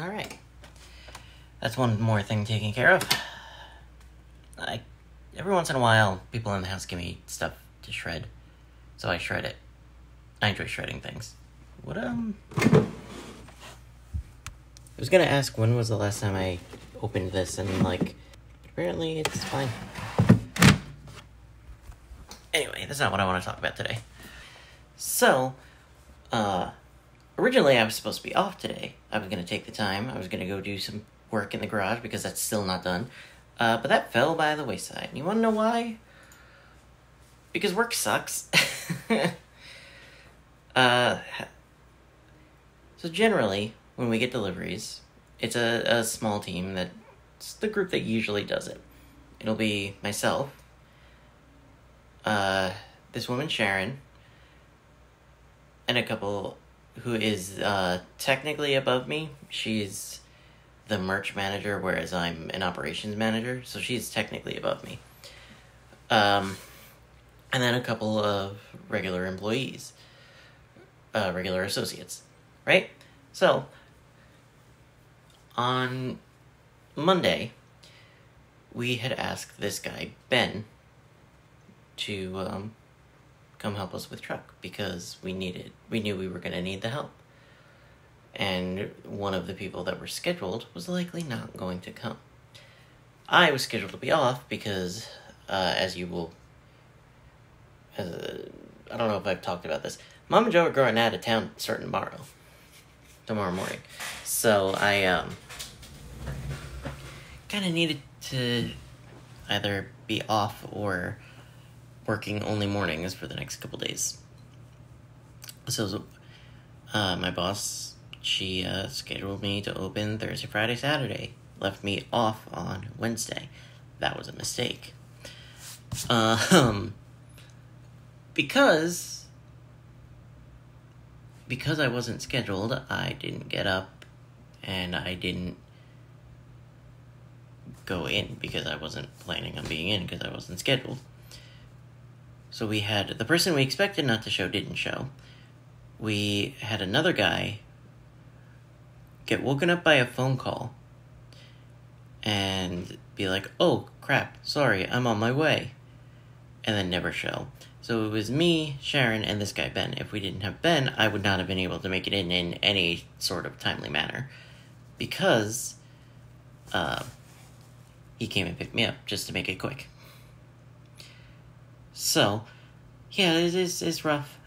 All right. That's one more thing taken care of. I every once in a while, people in the house give me stuff to shred, so I shred it. I enjoy shredding things. What um? I was gonna ask when was the last time I opened this, and like, apparently it's fine. Anyway, that's not what I want to talk about today. So, uh, originally I was supposed to be off today. I was gonna take the time. I was gonna go do some work in the garage because that's still not done. Uh, but that fell by the wayside. You want to know why? Because work sucks. uh, so generally, when we get deliveries, it's a, a small team that's the group that usually does it. It'll be myself, uh, this woman Sharon, and a couple who is uh, technically above me. She's the merch manager, whereas I'm an operations manager, so she's technically above me. Um, and then a couple of regular employees, uh, regular associates, right? So, on Monday, we had asked this guy, Ben, to um, come help us with truck because we needed, we knew we were going to need the help and one of the people that were scheduled was likely not going to come. I was scheduled to be off because, uh, as you will, uh, I don't know if I've talked about this. Mom and Joe are going out of town starting tomorrow, tomorrow morning. So I um, kind of needed to either be off or working only mornings for the next couple days. So uh, my boss she uh, scheduled me to open Thursday, Friday, Saturday. Left me off on Wednesday. That was a mistake. Um, because because I wasn't scheduled, I didn't get up and I didn't go in because I wasn't planning on being in because I wasn't scheduled. So we had the person we expected not to show didn't show. We had another guy get woken up by a phone call and be like, oh crap, sorry, I'm on my way, and then never show. So it was me, Sharon, and this guy Ben. If we didn't have Ben, I would not have been able to make it in in any sort of timely manner because uh, he came and picked me up just to make it quick. So, yeah, it is it's rough.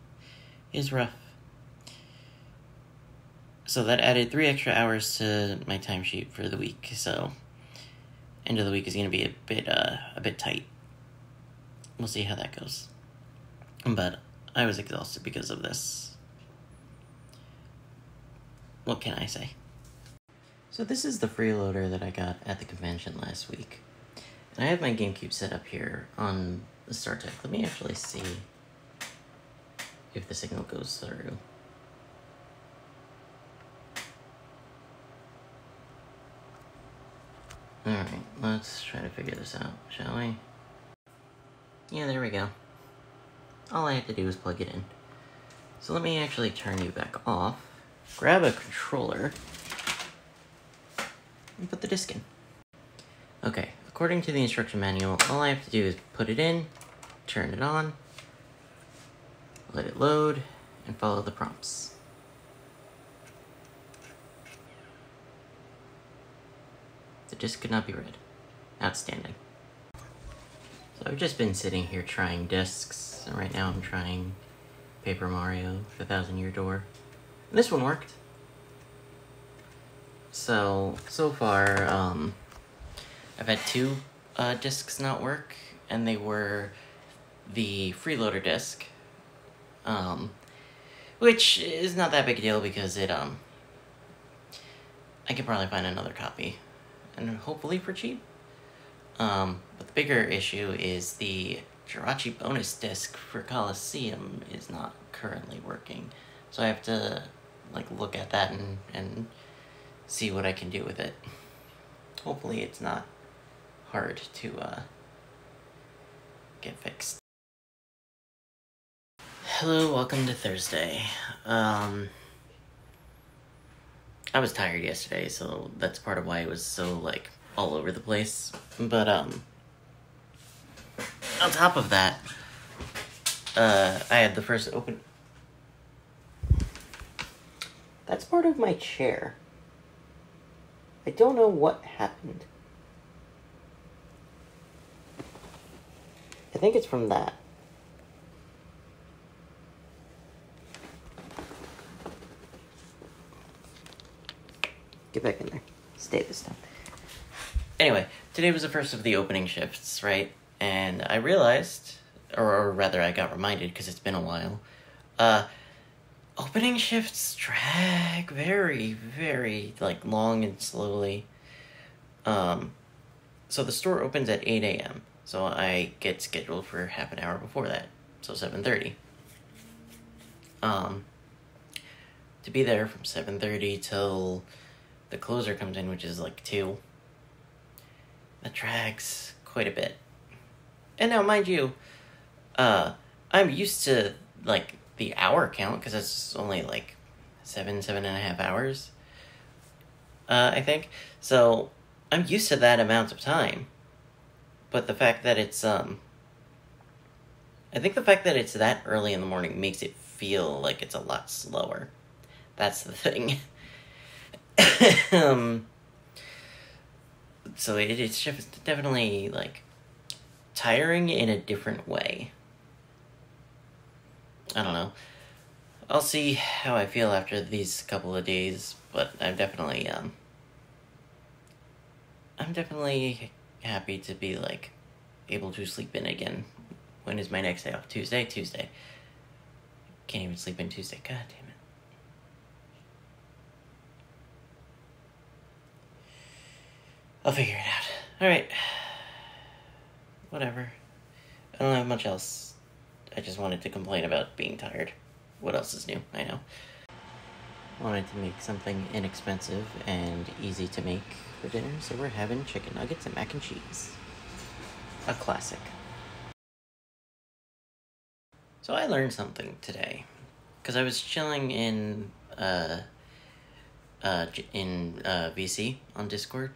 it's rough so that added three extra hours to my timesheet for the week. So end of the week is going to be a bit uh, a bit tight. We'll see how that goes. But I was exhausted because of this. What can I say? So this is the freeloader that I got at the convention last week. And I have my GameCube set up here on StarTech. Let me actually see if the signal goes through. Alright, let's try to figure this out, shall we? Yeah, there we go. All I have to do is plug it in. So let me actually turn you back off, grab a controller, and put the disc in. Okay, according to the instruction manual, all I have to do is put it in, turn it on, let it load, and follow the prompts. The disc could not be read. Outstanding. So I've just been sitting here trying discs, and right now I'm trying Paper Mario, The Thousand Year Door. And this one worked. So, so far, um, I've had two uh, discs not work, and they were the freeloader disc, um, which is not that big a deal because it, um, I could probably find another copy and hopefully for cheap. Um, but the bigger issue is the Jirachi bonus disc for Colosseum is not currently working. So I have to like look at that and, and see what I can do with it. Hopefully it's not hard to uh, get fixed. Hello, welcome to Thursday. Um, I was tired yesterday, so that's part of why it was so like all over the place. But um on top of that, uh I had the first open That's part of my chair. I don't know what happened. I think it's from that. Get back in there. Stay this time. Anyway, today was the first of the opening shifts, right? And I realized, or, or rather, I got reminded because it's been a while. Uh, opening shifts drag very, very like long and slowly. Um, so the store opens at eight a.m. So I get scheduled for half an hour before that, so seven thirty. Um, to be there from seven thirty till the closer comes in, which is like two. That drags quite a bit. And now, mind you, uh, I'm used to like the hour count because it's only like seven, seven and a half hours. Uh, I think so. I'm used to that amount of time, but the fact that it's um, I think the fact that it's that early in the morning makes it feel like it's a lot slower. That's the thing. um, so it, it's just definitely like tiring in a different way. I don't know. I'll see how I feel after these couple of days, but I'm definitely um I'm definitely happy to be like able to sleep in again. When is my next day off? Tuesday? Tuesday. Can't even sleep in Tuesday. God damn it. I'll figure it out. Alright. Whatever. I don't have much else. I just wanted to complain about being tired. What else is new? I know. Wanted to make something inexpensive and easy to make for dinner, so we're having chicken nuggets and mac and cheese. A classic. So I learned something today. Because I was chilling in, uh, uh, in, uh, VC on Discord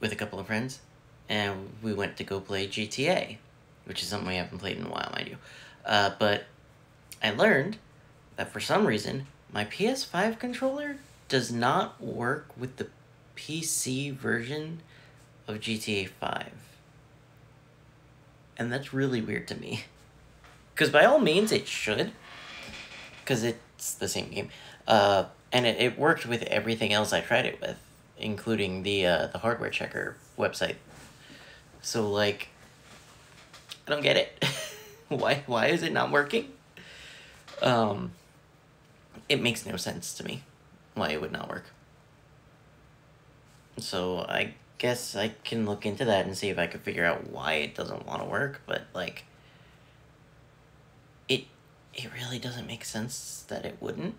with a couple of friends, and we went to go play GTA, which is something we haven't played in a while, mind you. Uh, but I learned that for some reason, my PS5 controller does not work with the PC version of GTA 5. And that's really weird to me. Because by all means, it should. Because it's the same game. Uh, and it, it worked with everything else I tried it with including the uh, the hardware checker website. So like, I don't get it. why why is it not working? Um, it makes no sense to me why it would not work. So I guess I can look into that and see if I can figure out why it doesn't want to work. But like, it it really doesn't make sense that it wouldn't.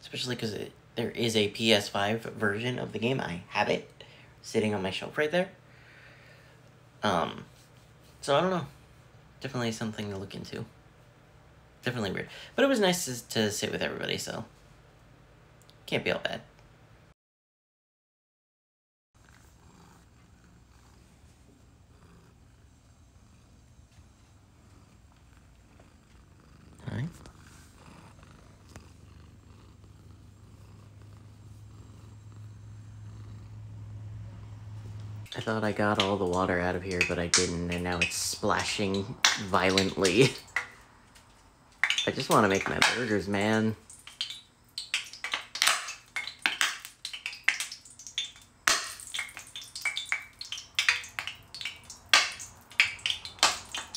Especially because there is a PS5 version of the game. I have it sitting on my shelf right there. Um, so I don't know. Definitely something to look into. Definitely weird. But it was nice to, to sit with everybody, so can't be all bad. I thought I got all the water out of here, but I didn't, and now it's splashing violently. Just want to make my burgers, man.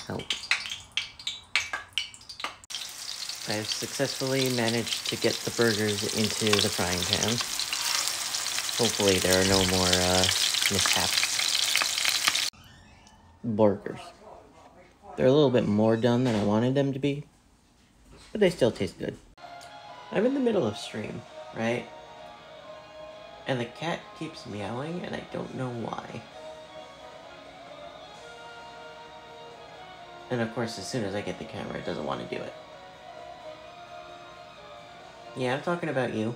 Help. I have successfully managed to get the burgers into the frying pan. Hopefully there are no more uh, mishaps burgers. They're a little bit more done than I wanted them to be, but they still taste good. I'm in the middle of stream, right? And the cat keeps meowing, and I don't know why. And of course, as soon as I get the camera, it doesn't want to do it. Yeah, I'm talking about you.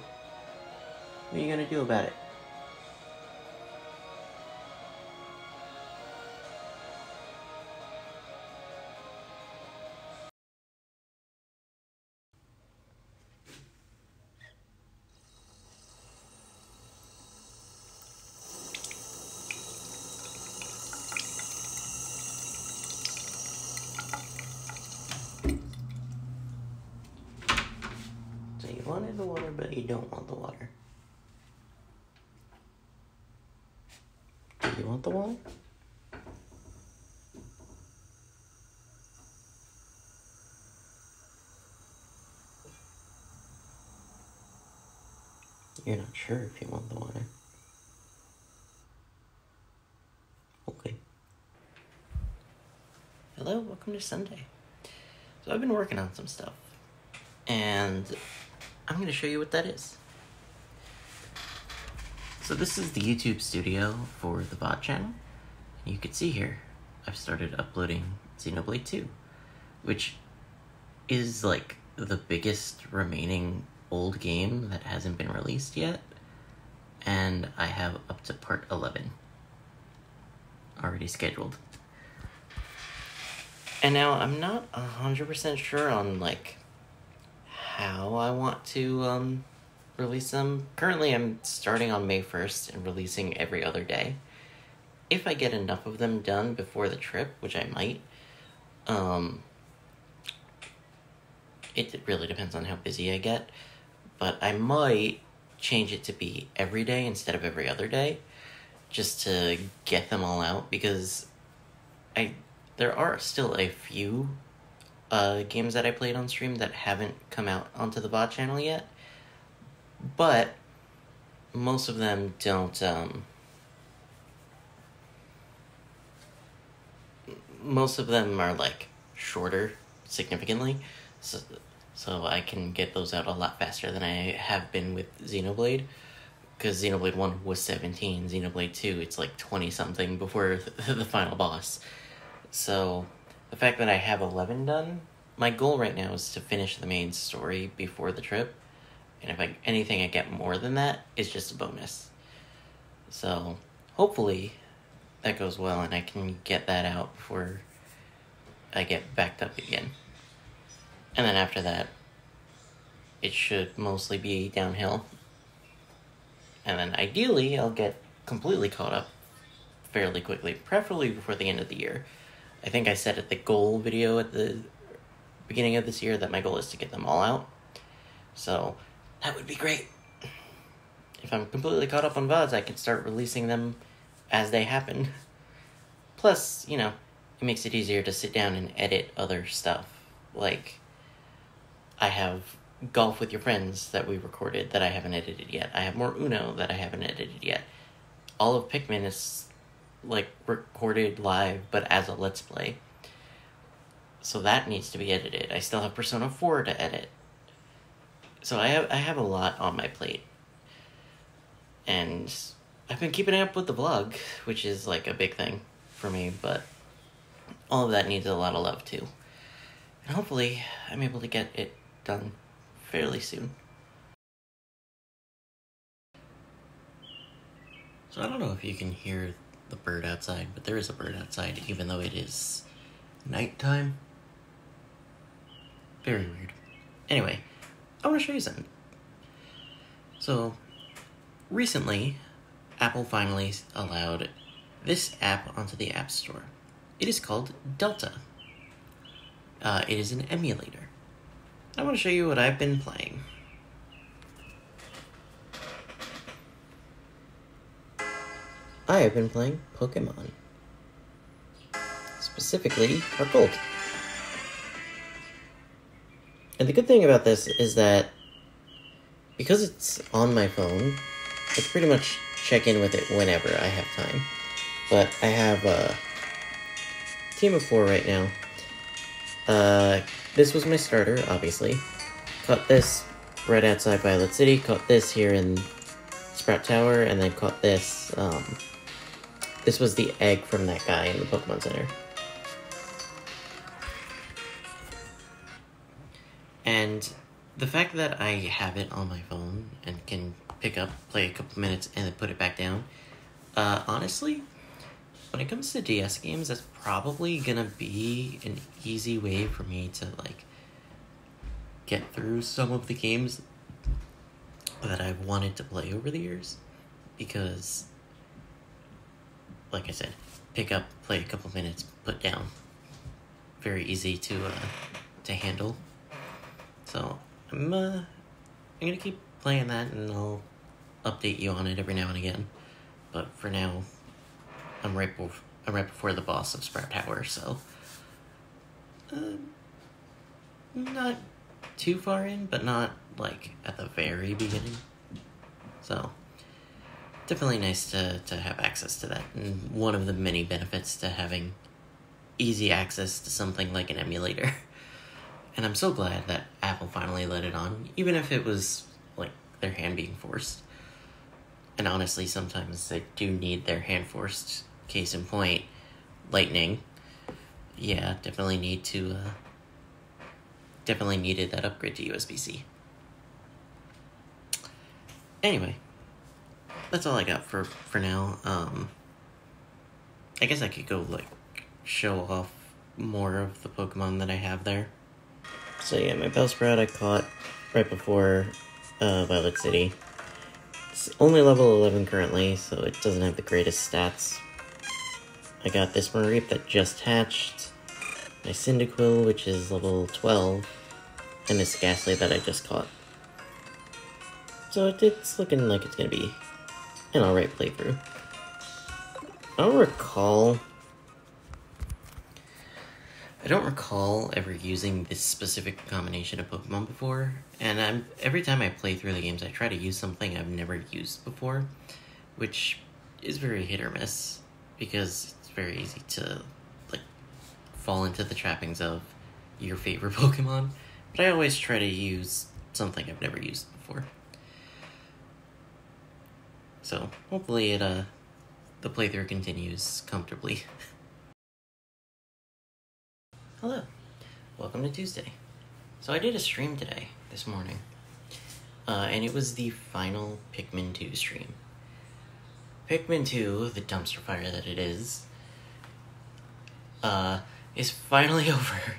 What are you gonna do about it? But you don't want the water. Do you want the water? You're not sure if you want the water. Okay. Hello, welcome to Sunday. So I've been working on some stuff. And I'm going to show you what that is. So this is the YouTube studio for the VOD channel. You can see here, I've started uploading Xenoblade 2, which is like the biggest remaining old game that hasn't been released yet. And I have up to part 11 already scheduled. And now I'm not 100% sure on like how I want to um, release them. Currently, I'm starting on May 1st and releasing every other day. If I get enough of them done before the trip, which I might, um, it really depends on how busy I get, but I might change it to be every day instead of every other day just to get them all out because I there are still a few uh, games that I played on stream that haven't come out onto the VOD channel yet, but most of them don't. Um, most of them are like shorter significantly, so so I can get those out a lot faster than I have been with Xenoblade. Because Xenoblade 1 was 17, Xenoblade 2, it's like 20 something before the final boss. So, the fact that I have 11 done, my goal right now is to finish the main story before the trip. And if I, anything I get more than that, it's just a bonus. So, hopefully, that goes well and I can get that out before I get backed up again. And then after that, it should mostly be downhill. And then ideally, I'll get completely caught up fairly quickly, preferably before the end of the year. I think I said at the goal video at the beginning of this year that my goal is to get them all out. So that would be great. If I'm completely caught up on VODs, I can start releasing them as they happen. Plus, you know, it makes it easier to sit down and edit other stuff. Like, I have Golf with Your Friends that we recorded that I haven't edited yet. I have more Uno that I haven't edited yet. All of Pikmin is like recorded live but as a let's play. So that needs to be edited. I still have Persona 4 to edit. So I have I have a lot on my plate. And I've been keeping up with the vlog, which is like a big thing for me, but all of that needs a lot of love too. And hopefully I'm able to get it done fairly soon. So I don't know if you can hear the bird outside, but there is a bird outside even though it is nighttime. Very weird. Anyway, I want to show you something. So, recently, Apple finally allowed this app onto the App Store. It is called Delta. Uh, it is an emulator. I want to show you what I've been playing. I have been playing Pokemon. Specifically, Heart Gold. And the good thing about this is that because it's on my phone, I can pretty much check in with it whenever I have time. But I have a team of four right now. Uh, this was my starter, obviously. Caught this right outside Violet City, caught this here in Sprout Tower, and then caught this, um, this was the egg from that guy in the Pokemon Center. And the fact that I have it on my phone and can pick up, play a couple minutes, and then put it back down. Uh, honestly, when it comes to DS games, that's probably gonna be an easy way for me to like get through some of the games that I've wanted to play over the years because like I said, pick up, play a couple minutes, put down. Very easy to uh, to handle. So I'm uh, I'm gonna keep playing that, and I'll update you on it every now and again. But for now, I'm right before I'm right before the boss of Sprout Tower, so uh, not too far in, but not like at the very beginning. So definitely nice to, to have access to that. And one of the many benefits to having easy access to something like an emulator. And I'm so glad that Apple finally let it on, even if it was like their hand being forced. And honestly, sometimes they do need their hand forced. Case in point, Lightning. Yeah, definitely need to. Uh, definitely needed that upgrade to USB C. Anyway, that's all I got for for now. Um, I guess I could go like show off more of the Pokemon that I have there. So yeah, my Bellsprout I caught right before uh, Violet City. It's only level 11 currently, so it doesn't have the greatest stats. I got this Mareep that just hatched, my Cyndaquil, which is level 12, and this Gastly that I just caught. So it's looking like it's gonna be an alright playthrough. I don't recall I don't recall ever using this specific combination of Pokemon before, and I'm every time I play through the games, I try to use something I've never used before, which is very hit or miss because it's very easy to like fall into the trappings of your favorite Pokemon. But I always try to use something I've never used before. So hopefully it uh the playthrough continues comfortably. Hello, welcome to Tuesday. So I did a stream today, this morning, uh, and it was the final Pikmin 2 stream. Pikmin 2, the dumpster fire that it is, uh, is finally over.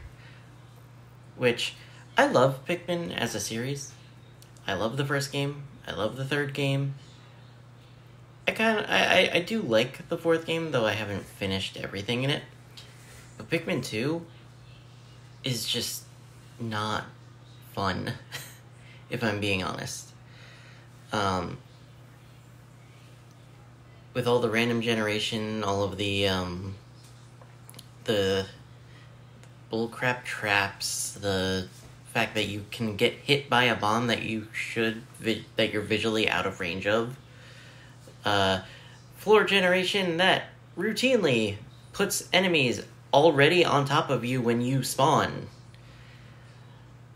Which, I love Pikmin as a series. I love the first game, I love the third game. I kind of, I, I, do like the fourth game, though I haven't finished everything in it. But Pikmin 2 is just not fun, if I'm being honest. Um, with all the random generation, all of the um, the bullcrap traps, the fact that you can get hit by a bomb that you should that you're visually out of range of. Uh, floor generation that routinely puts enemies already on top of you when you spawn.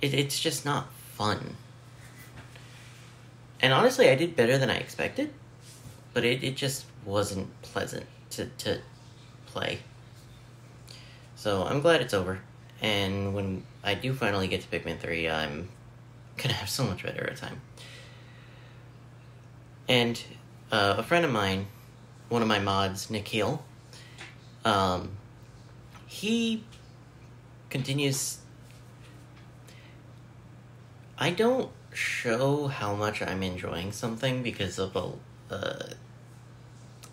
It, it's just not fun. And honestly, I did better than I expected, but it, it just wasn't pleasant to, to play. So I'm glad it's over. And when I do finally get to Pikmin 3, I'm gonna have so much better a time. And uh, a friend of mine, one of my mods, Nikhil, um, he continues. I don't show how much I'm enjoying something because of a uh,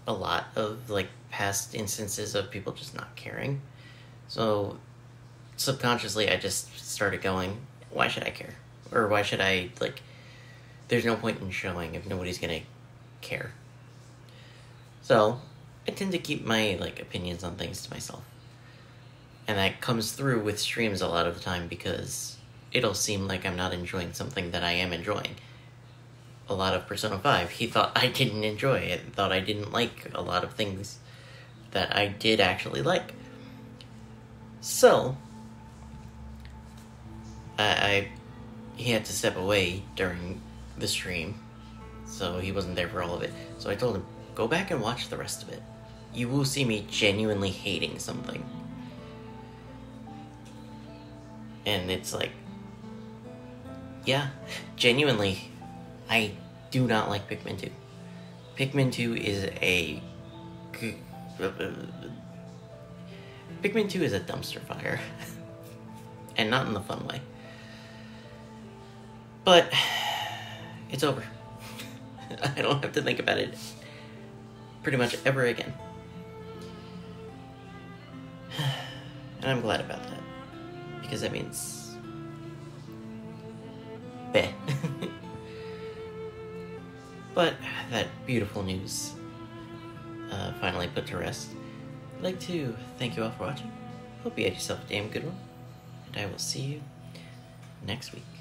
a lot of like past instances of people just not caring. So subconsciously, I just started going, "Why should I care? Or why should I like?" There's no point in showing if nobody's gonna care. So I tend to keep my like opinions on things to myself and that comes through with streams a lot of the time because it'll seem like I'm not enjoying something that I am enjoying. A lot of Persona 5, he thought I didn't enjoy it, thought I didn't like a lot of things that I did actually like. So, I, I he had to step away during the stream, so he wasn't there for all of it. So I told him, go back and watch the rest of it. You will see me genuinely hating something and it's like yeah genuinely i do not like Pikmin 2. Pikmin 2 is a. Uh, uh, Pikmin 2 is a dumpster fire. and not in the fun way. But it's over. I don't have to think about it pretty much ever again. And I'm glad about that. Because that means. Beh. but that beautiful news uh, finally put to rest. I'd like to thank you all for watching. Hope you had yourself a damn good one. And I will see you next week.